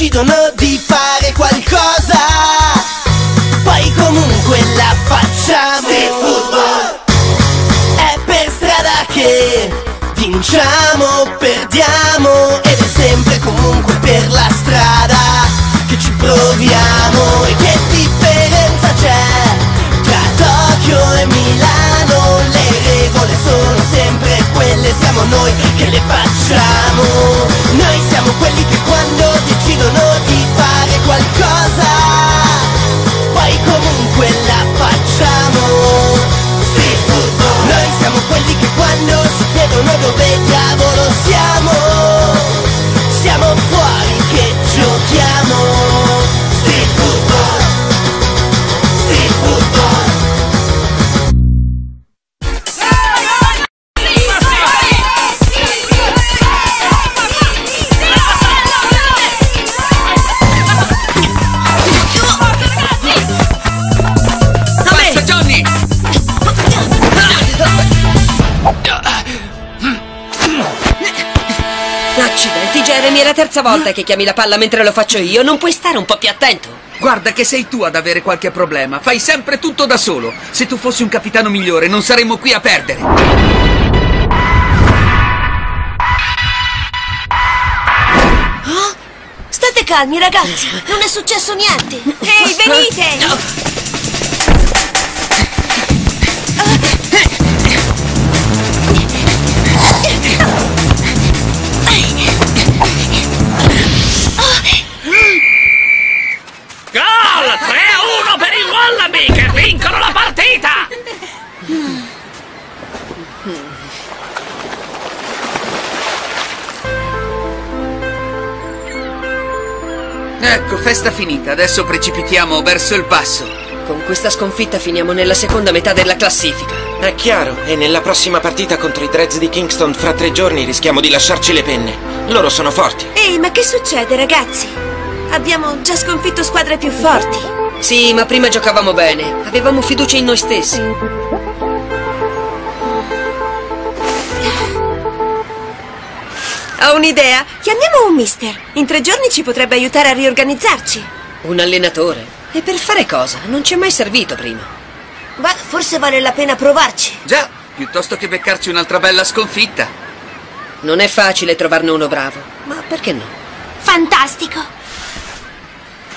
decidono di fare qualcosa. Poi comunque la facciamo. Street football. È per strada che vinciamo, perdiamo Ed è sempre comunque per la strada che ci proviamo. E che differenza c'è tra Tokyo e Milano? Le regole sono sempre quelle, siamo noi che le facciamo. Noi siamo quelli che fare terza volta che chiami la palla mentre lo faccio io. Non puoi stare un po' più attento? Guarda che sei tu ad avere qualche problema. Fai sempre tutto da solo. Se tu fossi un capitano migliore, non saremmo qui a perdere. State calmi, ragazzi. Non è successo niente. Ehi, venite! Ecco, festa finita. Adesso precipitiamo verso il passo. Con questa sconfitta finiamo nella seconda metà della classifica. È chiaro, e nella prossima partita contro i Dreads di Kingston fra tre giorni rischiamo di lasciarci le penne. Loro sono forti. Ehi, ma che succede, ragazzi? Abbiamo già sconfitto squadre più forti. Sì, ma prima giocavamo bene. Avevamo fiducia in noi stessi. Ho un'idea. Chiamiamo un mister. In tre giorni ci potrebbe aiutare a riorganizzarci. Un allenatore. E per fare cosa? Non ci è mai servito prima. Ma forse vale la pena provarci. Già, piuttosto che beccarci un'altra bella sconfitta. Non è facile trovarne uno bravo. Ma perché no? Fantastico!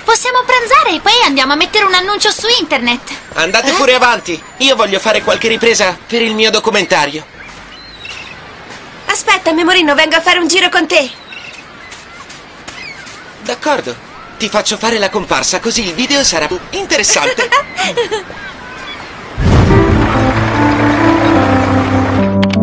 Possiamo pranzare e poi andiamo a mettere un annuncio su internet. Andate pure avanti. Io voglio fare qualche ripresa per il mio documentario. Aspetta, Memorino, vengo a fare un giro con te. D'accordo. Ti faccio fare la comparsa, così il video sarà interessante.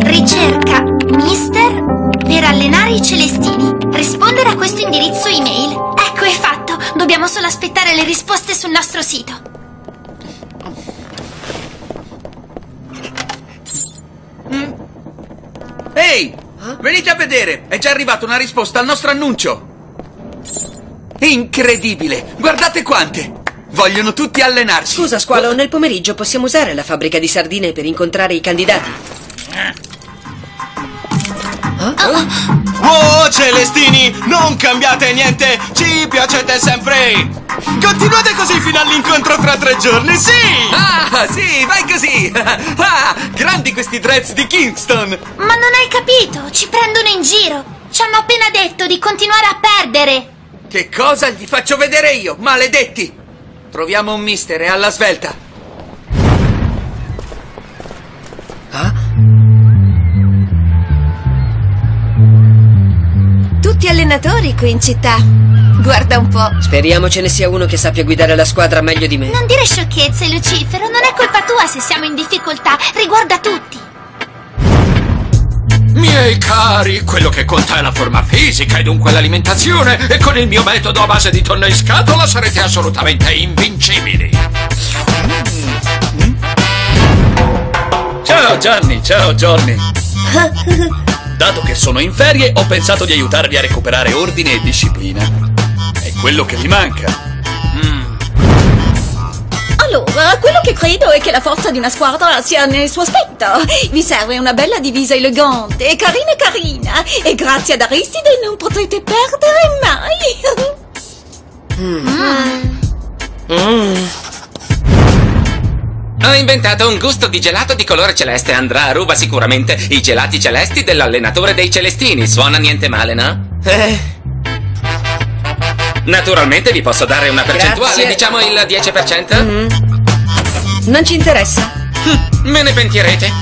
Ricerca Mister per allenare i celestini. Rispondere a questo indirizzo email. Ecco, è fatto. Dobbiamo solo aspettare le risposte sul nostro sito. Ehi! Venite a vedere! È già arrivata una risposta al nostro annuncio! Incredibile! Guardate quante! Vogliono tutti allenarsi! Scusa, Squalo, nel pomeriggio possiamo usare la fabbrica di sardine per incontrare i candidati? Oh, Celestini, non cambiate niente, ci piacete sempre. Continuate così fino all'incontro fra tre giorni, sì! Ah, sì, vai così! Ah, grandi questi dreads di Kingston! Ma non hai capito? Ci prendono in giro. Ci hanno appena detto di continuare a perdere. Che cosa gli faccio vedere io, maledetti! Troviamo un mister e alla svelta! Tutti allenatori qui in città. Guarda un po'. Speriamo ce ne sia uno che sappia guidare la squadra meglio di me. Non dire sciocchezze, Lucifero. Non è colpa tua se siamo in difficoltà. Riguarda tutti. Miei cari, quello che conta è la forma fisica e dunque l'alimentazione e con il mio metodo a base di tonno in scatola sarete assolutamente invincibili. Ciao Gianni, ciao Johnny. Dato che sono in ferie, ho pensato di aiutarvi a recuperare ordine e disciplina. Quello che vi manca. Allora, quello che credo è che la forza di una squadra sia nel suo aspetto. Vi serve una bella divisa elegante, carina carina. E grazie ad Aristide non potrete perdere mai. Ho inventato un gusto di gelato di colore celeste. Andrà a ruba sicuramente i gelati celesti dell'allenatore dei celestini. Suona niente male, no? Eh. Naturalmente vi posso dare una percentuale, Grazie. diciamo il 10%. Non ci interessa. Me ne pentirete.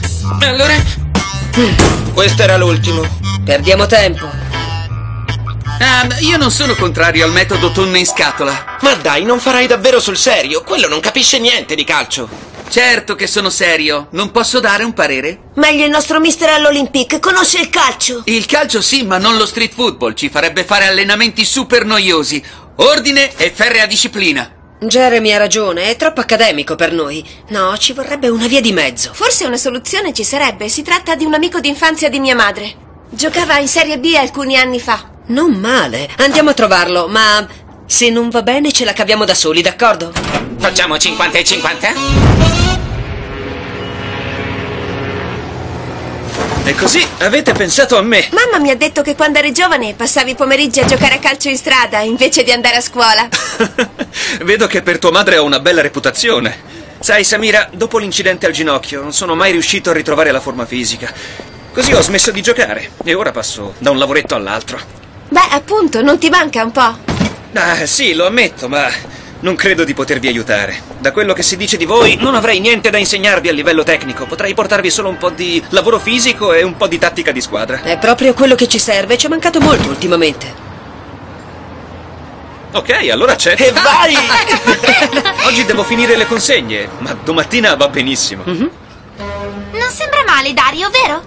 Allora, questo era l'ultimo. Perdiamo tempo. Ah, io non sono contrario al metodo tonno in scatola. Ma dai, non farai davvero sul serio? Quello non capisce niente di calcio. Certo che sono serio. Non posso dare un parere? Meglio il nostro mister all'Olympique, conosce il calcio. Il calcio sì, ma non lo street football. Ci farebbe fare allenamenti super noiosi. Ordine e ferrea disciplina. Jeremy ha ragione, è troppo accademico per noi. No, ci vorrebbe una via di mezzo. Forse una soluzione ci sarebbe. Si tratta di un amico d'infanzia di mia madre. Giocava in Serie B alcuni anni fa. Non male. Andiamo a trovarlo, ma se non va bene ce la caviamo da soli, d'accordo? Facciamo 50 e 50? E così avete pensato a me. Mamma mi ha detto che quando eri giovane passavi i pomeriggi a giocare a calcio in strada invece di andare a scuola. Vedo che per tua madre ho una bella reputazione. Sai, Samira, dopo l'incidente al ginocchio non sono mai riuscito a ritrovare la forma fisica. Così ho smesso di giocare e ora passo da un lavoretto all'altro. Beh, appunto, non ti manca un po'. Ah, sì, lo ammetto, ma non credo di potervi aiutare. Da quello che si dice di voi, non avrei niente da insegnarvi a livello tecnico. Potrei portarvi solo un po' di lavoro fisico e un po' di tattica di squadra. È proprio quello che ci serve, ci è mancato molto ultimamente. Ok, allora c'è. E vai! Oggi devo finire le consegne, ma domattina va benissimo. Non sembra male, Dario, vero?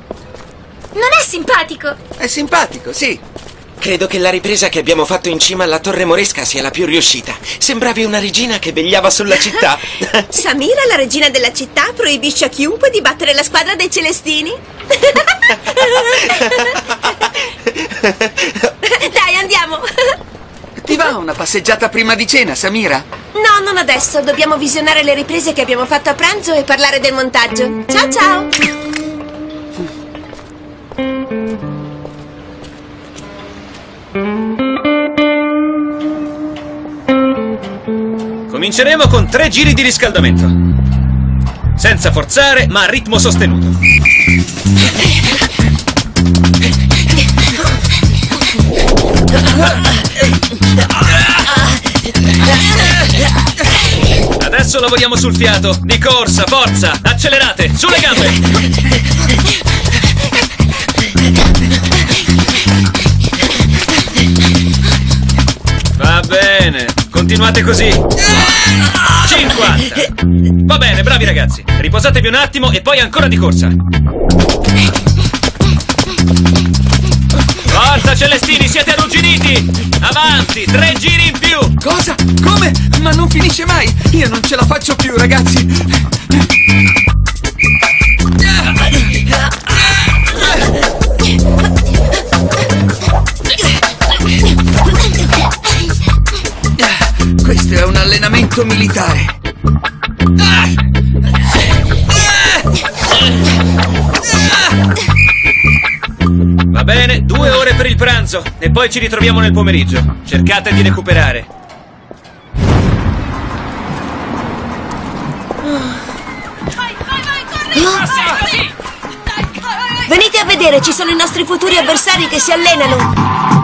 Non è simpatico. È simpatico, sì. Credo che la ripresa che abbiamo fatto in cima alla Torre Moresca sia la più riuscita. Sembravi una regina che vegliava sulla città. Samira, la regina della città, proibisce a chiunque di battere la squadra dei Celestini. Dai, andiamo. Ti va una passeggiata prima di cena, Samira? No, non adesso. Dobbiamo visionare le riprese che abbiamo fatto a pranzo e parlare del montaggio. Ciao, ciao. Cominceremo con tre giri di riscaldamento. Senza forzare, ma a ritmo sostenuto. Adesso lavoriamo sul fiato. Di corsa, forza, accelerate, sulle gambe. Continuate così. 50. Va bene, bravi ragazzi. Riposatevi un attimo e poi ancora di corsa. Forza Celestini, siete arrugginiti! Avanti, tre giri in più! Cosa? Come? Ma non finisce mai! Io non ce la faccio più, ragazzi! Allenamento militare. Va bene, due ore per il pranzo e poi ci ritroviamo nel pomeriggio. Cercate di recuperare. Venite a vedere, ci sono i nostri futuri avversari che si allenano.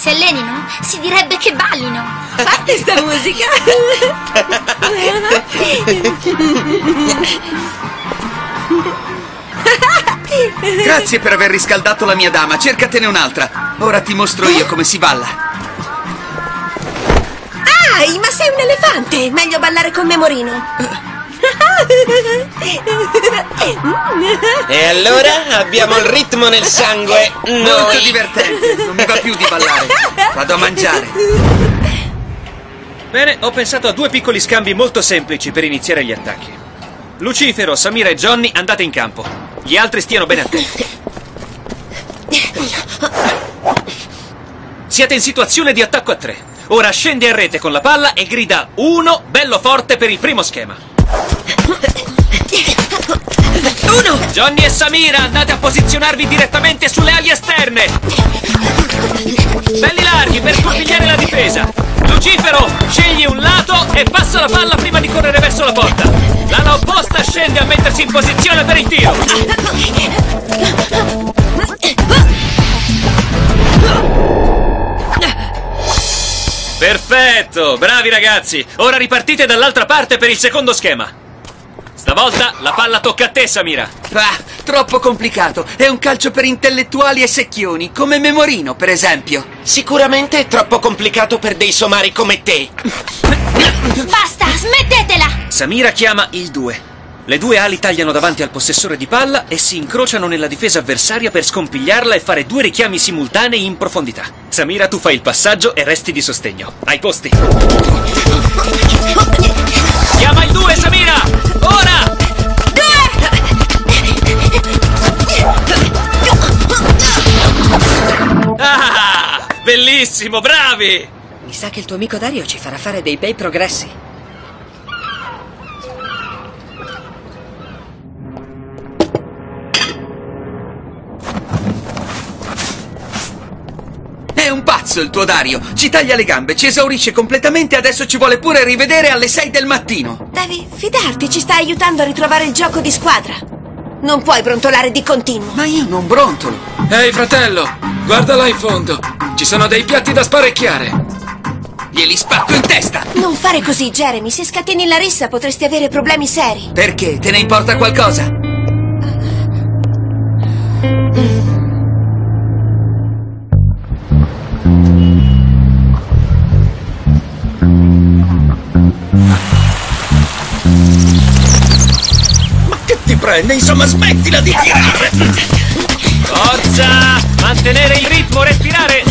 Si allenino? Si direbbe che ballino. Fatti sta musica. Grazie per aver riscaldato la mia dama. Cercatene un'altra. Ora ti mostro io come si balla. Dai, ma sei un elefante! Meglio ballare con Memorino. E allora abbiamo il ritmo nel sangue. Molto Noi. divertente. Non mi va più di ballare. Vado a mangiare. Bene, ho pensato a due piccoli scambi molto semplici per iniziare gli attacchi. Lucifero, Samira e Johnny andate in campo. Gli altri stiano bene attenti. Siete in situazione di attacco a tre. Ora scendi a rete con la palla e grida uno bello forte per il primo schema. Johnny e Samira, andate a posizionarvi direttamente sulle ali esterne! Belli larghi per sconfigliare la difesa! Lucifero, scegli un lato e passa la palla prima di correre verso la porta! L'ala opposta scende a mettersi in posizione per il tiro! Perfetto, bravi ragazzi! Ora ripartite dall'altra parte per il secondo schema. Stavolta la palla tocca a te, Samira. Ah, troppo complicato. È un calcio per intellettuali e secchioni, come Memorino, per esempio. Sicuramente è troppo complicato per dei somari come te. Basta, smettetela! Samira chiama il 2. Le due ali tagliano davanti al possessore di palla e si incrociano nella difesa avversaria per scompigliarla e fare due richiami simultanei in profondità. Samira, tu fai il passaggio e resti di sostegno. Ai posti. Chiama il 2, Samira! Ora! Bellissimo, bravi! Mi sa che il tuo amico Dario ci farà fare dei bei progressi. È un pazzo il tuo Dario. Ci taglia le gambe, ci esaurisce completamente e adesso ci vuole pure rivedere alle 6 del mattino. Devi fidarti, ci sta aiutando a ritrovare il gioco di squadra. Non puoi brontolare di continuo. Ma io non brontolo. Ehi, fratello, guarda là in fondo. Ci sono dei piatti da sparecchiare. Glieli spacco in testa. Non fare così, Jeremy. Se scateni la rissa potresti avere problemi seri. Perché? Te ne importa qualcosa? Che prende? Insomma, smettila di tirare! Forza! Mantenere il ritmo, respirare!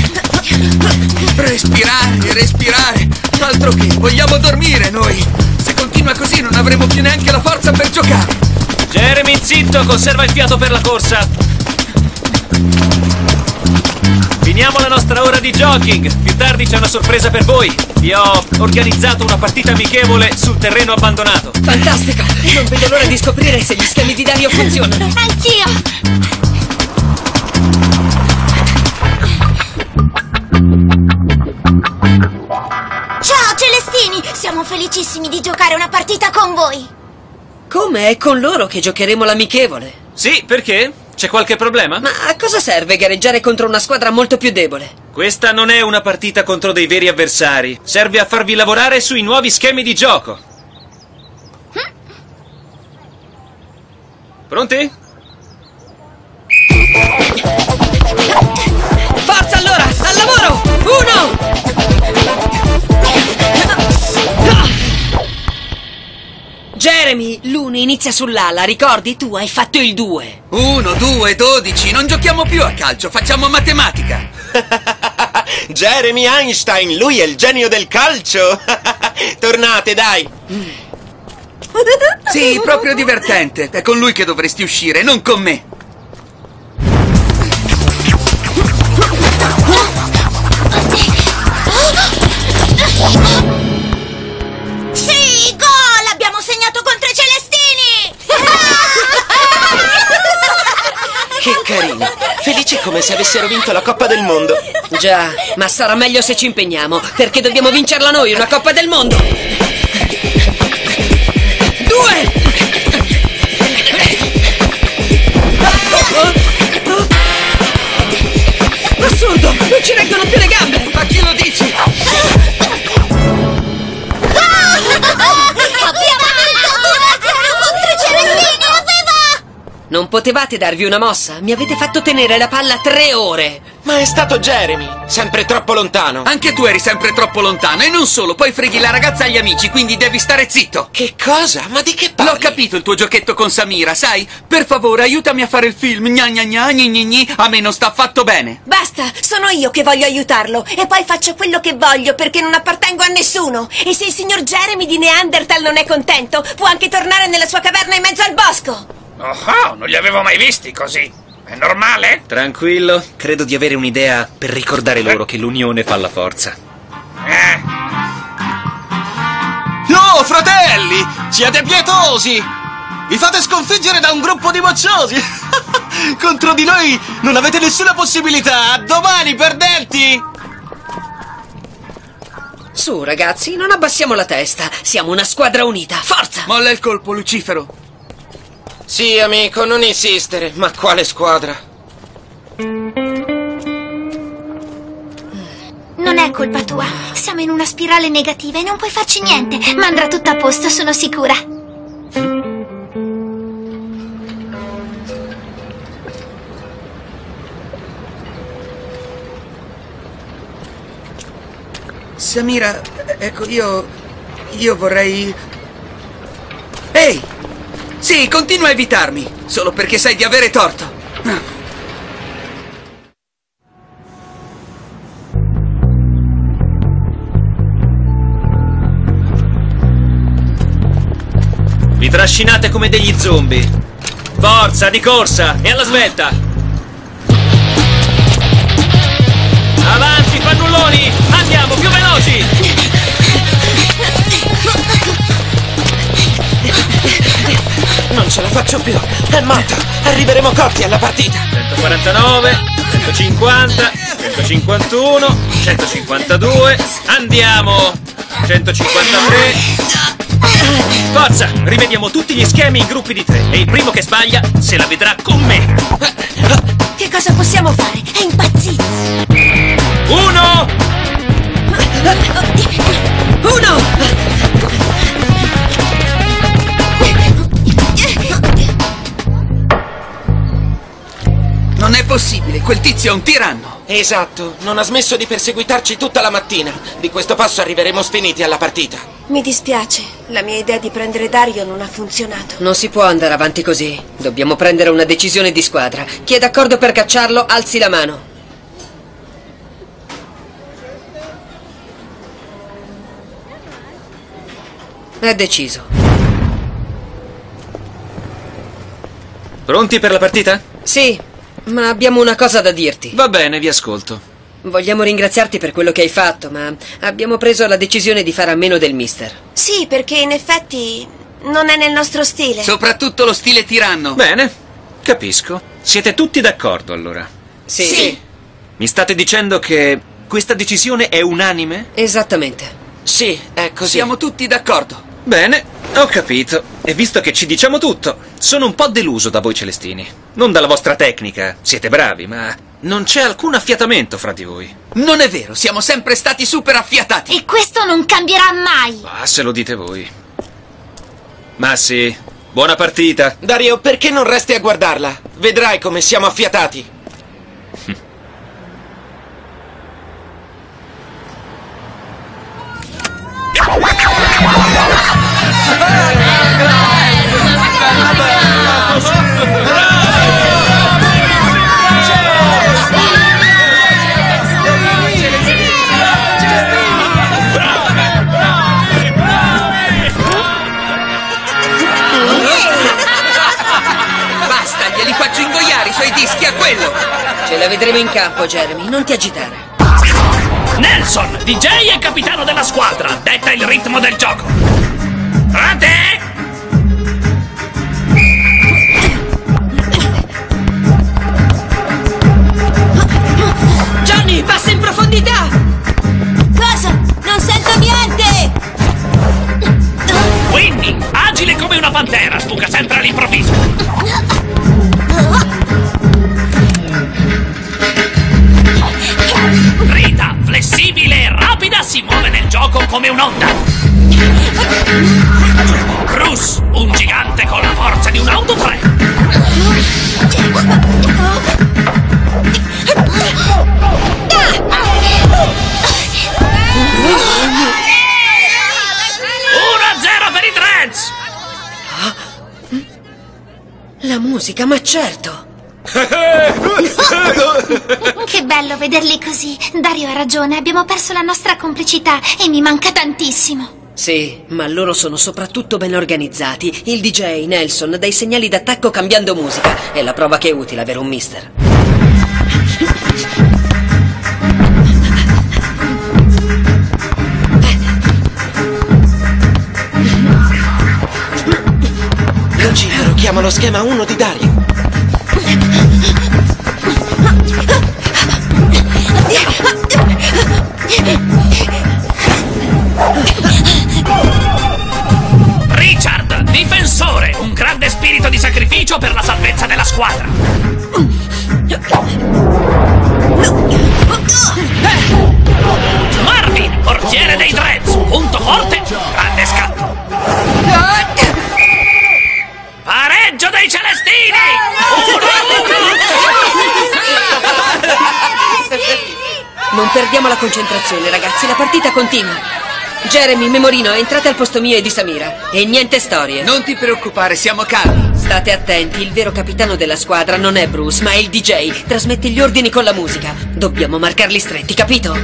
Respirare, respirare. Altro che, vogliamo dormire noi. Se continua così non avremo più neanche la forza per giocare. Jeremy, zitto, conserva il fiato per la corsa. Finiamo la nostra ora di jogging. Più tardi c'è una sorpresa per voi. Vi ho organizzato una partita amichevole sul terreno abbandonato. Fantastico! Non vedo l'ora di scoprire se gli schemi di Dario funzionano. Anch'io! Ciao Celestini! Siamo felicissimi di giocare una partita con voi! Come? È con loro che giocheremo l'amichevole. Sì, perché? C'è qualche problema? Ma a cosa serve gareggiare contro una squadra molto più debole? Questa non è una partita contro dei veri avversari. Serve a farvi lavorare sui nuovi schemi di gioco. Pronti? Forza allora! Al lavoro! Uno! Jeremy, l'uno inizia sull'ala, ricordi? Tu hai fatto il due. Uno, due, dodici. Non giochiamo più a calcio, facciamo matematica. Jeremy Einstein, lui è il genio del calcio. Tornate, dai. Sì, proprio divertente. È con lui che dovresti uscire, non con me. Sì, Che carino. Felici come se avessero vinto la Coppa del Mondo. Già, ma sarà meglio se ci impegniamo, perché dobbiamo vincerla noi, una Coppa del Mondo! Due! Assurdo! Non ci reggono più le gambe! Potevate darvi una mossa? Mi avete fatto tenere la palla tre ore! Ma è stato Jeremy, sempre troppo lontano. Anche tu eri sempre troppo lontano e non solo, poi freghi la ragazza agli amici, quindi devi stare zitto. Che cosa? Ma di che parli? L'ho capito il tuo giochetto con Samira, sai? Per favore, aiutami a fare il film. Gna gna gna, gni gni gni. A me non sta affatto bene. Basta, sono io che voglio aiutarlo e poi faccio quello che voglio perché non appartengo a nessuno. E se il signor Jeremy di Neanderthal non è contento, può anche tornare nella sua caverna in mezzo al bosco. Oh, non li avevo mai visti così. È normale? Tranquillo, credo di avere un'idea per ricordare loro che l'unione fa la forza. Eh, No, fratelli! Siete pietosi! Vi fate sconfiggere da un gruppo di mocciosi! Contro di noi non avete nessuna possibilità! A domani, perdenti! Su, ragazzi, non abbassiamo la testa. Siamo una squadra unita. Forza! Molla il colpo, Lucifero. Sì, amico, non insistere. Ma quale squadra? Non è colpa tua. Siamo in una spirale negativa e non puoi farci niente. Ma andrà tutto a posto, sono sicura. Samira, ecco, io. Io vorrei. Ehi! Sì, continua a evitarmi, solo perché sai di avere torto. Vi trascinate come degli zombie. Forza, di corsa! E alla svelta! Avanti, fannulloni! Andiamo, più veloci! Non ce la faccio più. È matto. Arriveremo cotti alla partita. 149, 150, 151, 152. Andiamo! 153. Forza! Rivediamo tutti gli schemi in gruppi di tre e il primo che sbaglia se la vedrà con me. Che cosa possiamo fare? È impazzito! Quel tizio è un tiranno. Esatto, non ha smesso di perseguitarci tutta la mattina. Di questo passo arriveremo sfiniti alla partita. Mi dispiace, la mia idea di prendere Dario non ha funzionato. Non si può andare avanti così. Dobbiamo prendere una decisione di squadra. Chi è d'accordo per cacciarlo, alzi la mano. È deciso. Pronti per la partita? Sì, ma abbiamo una cosa da dirti. Va bene, vi ascolto. Vogliamo ringraziarti per quello che hai fatto, ma abbiamo preso la decisione di fare a meno del mister. Sì, perché in effetti non è nel nostro stile. Soprattutto lo stile tiranno. Bene, capisco. Siete tutti d'accordo allora? Sì. Sì. Mi state dicendo che questa decisione è unanime? Esattamente. Sì, è così. Siamo tutti d'accordo. Bene, ho capito. E visto che ci diciamo tutto, sono un po' deluso da voi celestini. Non dalla vostra tecnica, siete bravi, ma non c'è alcun affiatamento fra di voi. Non è vero, siamo sempre stati super affiatati. E questo non cambierà mai. Ah, se lo dite voi. Ma sì, buona partita. Dario, perché non resti a guardarla? Vedrai come siamo affiatati. Vedremo in campo, Jeremy. Non ti agitare. Nelson, DJ e capitano della squadra, detta il ritmo del gioco. Pronti? Johnny, un'onda. Bruce, un gigante con la forza di un autotreno. Uno a zero per i Trends! La musica, ma certo! Che bello vederli così. Dario ha ragione, abbiamo perso la nostra complicità e mi manca tantissimo. Sì, ma loro sono soprattutto ben organizzati. Il DJ, Nelson, dà i segnali d'attacco cambiando musica. È la prova che è utile avere un mister. Lucifero chiama lo schema 1 di Dario. Sacrificio per la salvezza della squadra. Marvin, portiere dei Dreads, punto forte, grande scatto. Pareggio dei Celestini! Non perdiamo la concentrazione, ragazzi, la partita continua. Jeremy, Memorino, entrate al posto mio e di Samira. E niente storie. Non ti preoccupare, siamo calmi. State attenti, il vero capitano della squadra non è Bruce, ma è il DJ. Trasmette gli ordini con la musica. Dobbiamo marcarli stretti, capito?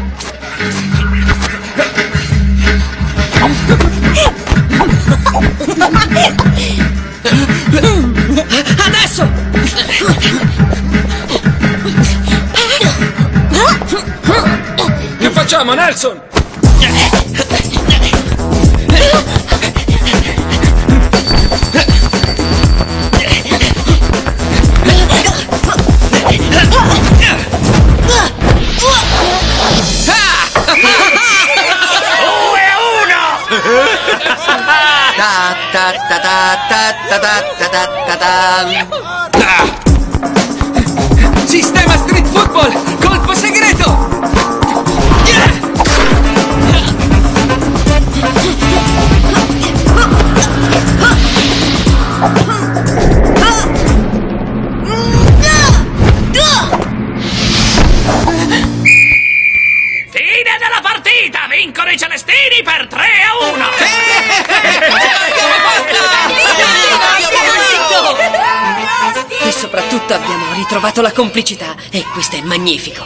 Adesso! Che facciamo, Nelson? Ritrovato la complicità. E questo è magnifico.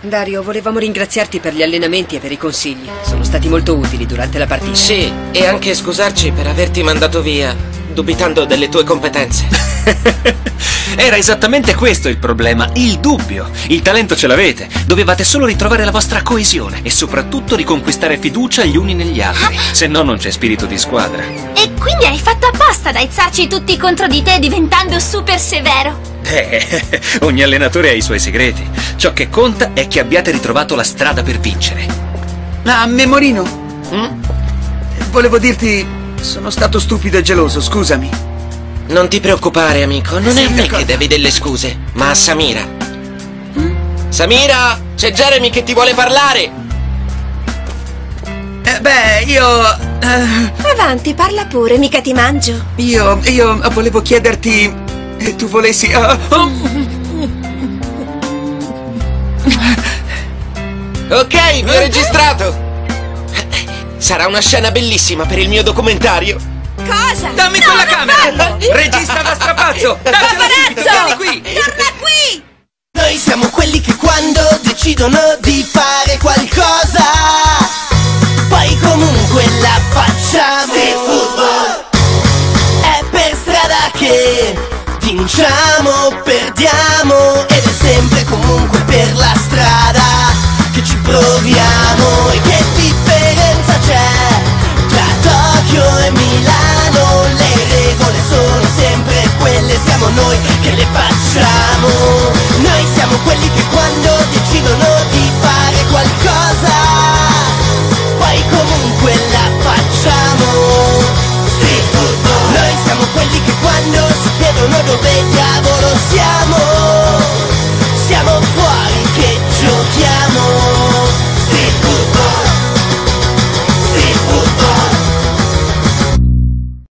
Dario, volevamo ringraziarti per gli allenamenti e per i consigli. Sono stati molto utili durante la partita. Sì, e anche scusarci per averti mandato via, dubitando delle tue competenze. Era esattamente questo il problema, il dubbio. Il talento ce l'avete, dovevate solo ritrovare la vostra coesione e soprattutto riconquistare fiducia gli uni negli altri, se no non c'è spirito di squadra. E quindi hai fatto apposta ad aizzarci tutti contro di te diventando super severo. Eh, ogni allenatore ha i suoi segreti. Ciò che conta è che abbiate ritrovato la strada per vincere. Ah, Memorino. Volevo dirti, sono stato stupido e geloso, scusami. Non ti preoccupare, amico, non è a me che devi delle scuse, ma a Samira. Samira, c'è Jeremy che ti vuole parlare. Eh, beh, io... eh, Avanti, parla pure, mica ti mangio. io... io volevo chiederti... E tu volessi... ah, oh, Ok, vi ho registrato. Sarà una scena bellissima per il mio documentario. Cosa? Dammi No, quella camera! farlo! Regista da strapazzo! Paparazzo! vieni qui! Torna qui! Noi siamo quelli che quando decidono di fare qualcosa Poi comunque la facciamo facciamo. Noi siamo quelli che quando decidono